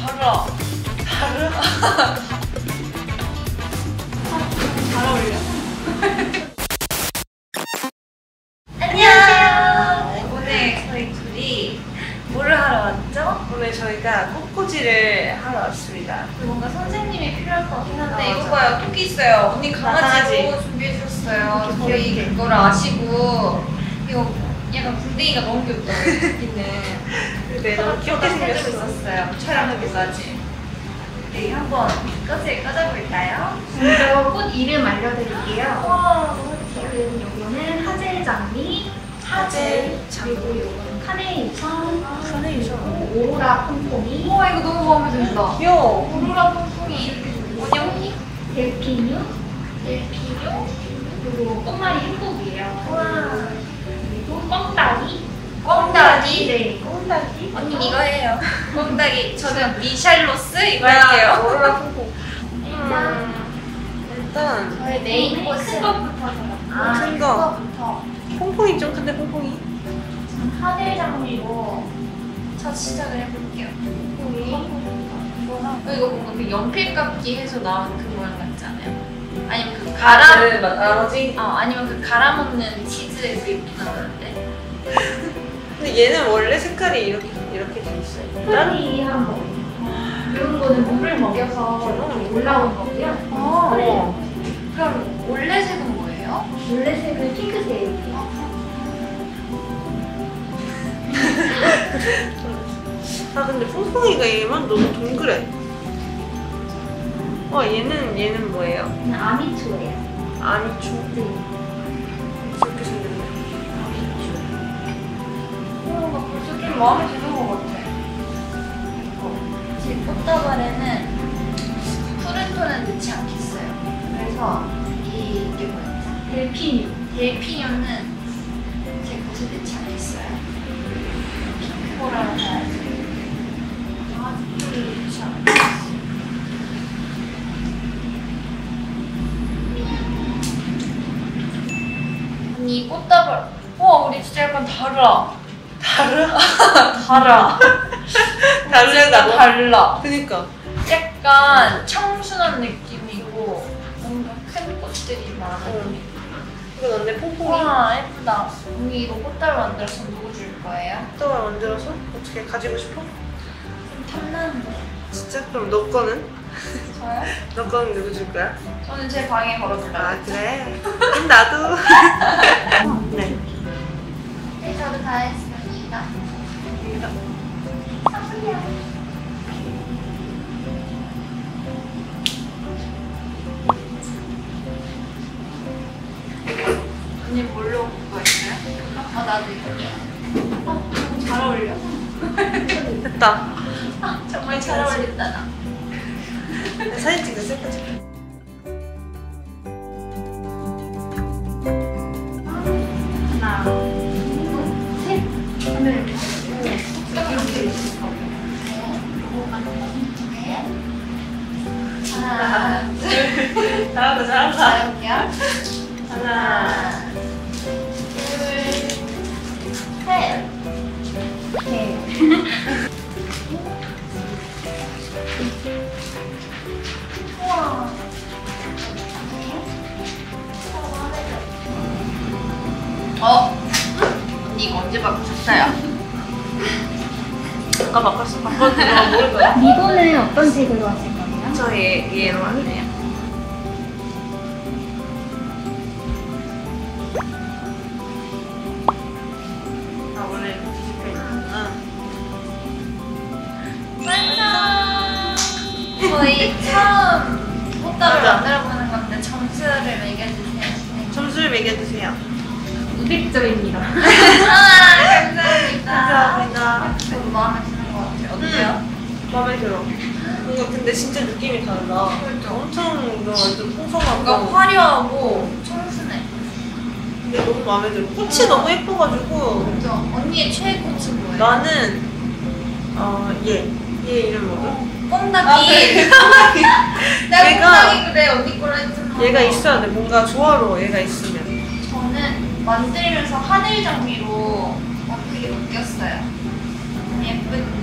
달라. 달라? 잘 어울려. 안녕. 오늘 저희 둘이 뭐를 하러 왔죠? 오늘 저희가 꽃꽂이를 하러 왔습니다. 뭔가 선생님이 필요할 것 같긴 한데 아, 이거. 봐요 토끼 있어요 언니 강아지로 강아지. 준비해 주셨어요 저희. 그걸 아시고 이거 약간 궁뎅이가 너무 귀엽다. 토끼는 네, 너무 귀엽게 해주고 생겼어. 있었어요. 촬영하기까지. 네 한번 꽃을 꽂아볼까요? 먼저 꽃 이름 알려드릴게요. 와 지금 요거는 하젤 장미, 하젤 그리고 요거는 카네이션, 카네이션. 오로라 퐁퐁이, 우와 이거 너무 마음에 든다. 귀여워. 오로라 퐁퐁이 원영이 델피뉴, 델피뇨? 그리고 꽃말이 행복이에요. 와 껌따기. 꽁다기 네, 껌따기. 언니 이거 해요 꽁다기 저는 미샬로스 이거 할게요 퐁퐁. 일단 저의 메인 큰 꽃은 것부터 아, 큰 거. 퐁퐁이 좀 큰데 퐁퐁이. 하젤 장미로 첫 시작을 해볼게요. 퐁퐁이 어, 이거 뭔가 그 연필 깎기 해서 나온 그 모양 않아요? 아니면 그 가라. 가라, 그 나머지. 어, 아니면 그 갈아 먹는 치즈에서 이렇게 나오는데. 근데 얘는 원래 색깔이 이렇게 이렇게 돼 있어요. 스프레이한 거. 이런 거는 물을 먹여서 이렇게 올라온 거고요. 어. 그럼 원래 색은 뭐예요? 원래 색은 핑크색이에요. 아 근데 퐁퐁이가 얘만 너무 동그래. 어 얘는 얘는 뭐예요? 아미초예요. 아니초. 네. 이렇게 생겼네. 뭔가 벌써 좀 마음에 드는 것 같아. 제 꽃다발에는 푸른 톤은 넣지 않겠어요. 그래서 이- 이게 뭐였죠? 델피뉴. 델피뇨는 제 곳에 넣지 않 이 꽃다발. 와 우리 진짜 약간 달라. 다르? 달아. 다르다고? 달라. 그니까. 약간 청순한 느낌이고 뭔가 큰 꽃들이 많은 응. 이건 언니 퐁퐁이 와 예쁘다. 언니 이거 꽃다발 만들어서 누구 줄 거예요? 떡을 만들어서 어떻게 가지고 싶어? 좀 탐나는데. 진짜? 그럼 너 거는? 저요? 너 거는 누구 줄 거야? 저는 제 방에 아 걸어둘라고. 그래? 그럼 나도. 네. 네, 저도 다 했습니다. 언니 뭘로 그거 했어요? 아 나도 이거. 어, 잘 어울려. 됐다. 정말 잘 어울린다 나. 사진 찍어 셀카 찍어. 하나, 둘, 잘한다 잘한다. 자, 해볼게요. 하나. 둘, 셋. 네. 우와. 어? 언니 이거 언제 바꾸셨어요? 바꿨어. 바꿨어. 너 모를 거야. 리본은 어떤 색으로 하실 거예요? 저 얘, 얘로 할래요. 아 원래 이렇게 뒤집혀 있구나. 완성! 저희 처음 꽃다발 맞아. 만들어보는 건데 점수를 매겨주세요. 점수를 매겨주세요. 200점입니다. 아, 감사합니다. 감사합니다. 너무 마음에. 어때요? 마음에 들어. 이거 근데 진짜 느낌이 다르다. 그렇죠. 엄청 이거 완전 뭔가 풍성하고. 화려하고 청순해. 근데 너무 마음에 들어. 꽃이 너무 예뻐가지고. 그죠? 언니의 최애 꽃은 뭐예요? 나는 어 얘. 얘 이름 뭐야? 꽁다기. 나 얘가- 꽁다기 그래 언니 거로 했잖아. 얘가 있어야 돼. 뭔가 조화로워. 얘가 있으면. 저는 만들면서 하늘 장미로 어떻게 바뀌었어요. 예쁜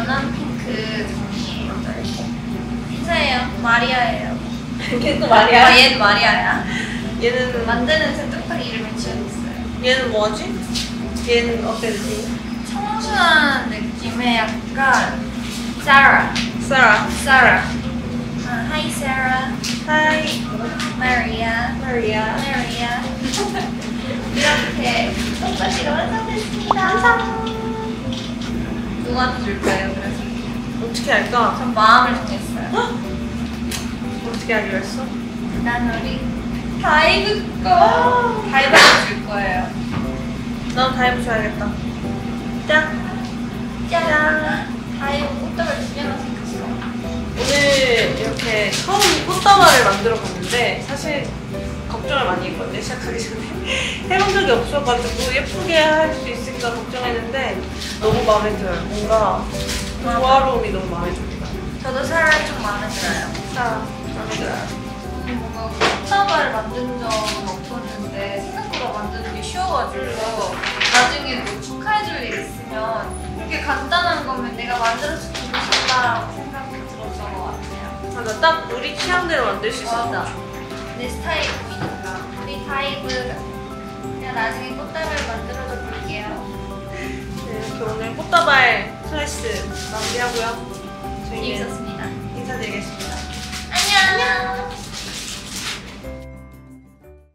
연한 핑크 장미 마리아예요. 걔또 아, 얘는 마리아야. 얘는 만드는 색깔 이름이 지어졌어요. 얘는 뭐지? 얘는 어때 느낌? 청순한 느낌의 약간 사라. 사라. 사라. 아, hi Sarah. 하이 Maria. 마리아. Maria. 이렇게 똑같이로 완성됐습니다. 완성. 누구한테 줄 거예요? 그래서 어떻게 할까? 전 마음을 정했어요. 어떻게 하기로 했어? 난 우리 다이브 거 다이브한테 줄 거예요. 나도 다이브 줘야겠다. 짠. 짠. 다이브 꽃다발 두 개나 생겼어. 오늘 이렇게 처음 꽃다발을 만들어 봤는데 사실 걱정을 많이 했거든요 시작하기 전에 해본 적이 없어가지고 예쁘게 할 수 있을까 걱정했는데 너무 마음에 들어요 뭔가 조화로움이 너무 마음에 듭니다 저도 사라 좀 마음에 들어요. 자 마음에 들어요 뭔가 꽃다발을 만든 적은 없었는데 생각보다 만드는 게 쉬워가지고 나중에 뭐 축하해줄 일 있으면 이렇게 간단한 거면 내가 만들어주고 싶다라고 생각이 들었던 것 같아요. 맞아 딱 우리 취향대로 만들 수 있어 맞아. 내 스타일 타입은 그냥 나중에 꽃다발 만들어줘 볼게요. 네, 이렇게 오늘 꽃다발 슬라이스 마무리하고요 재밌었습니다.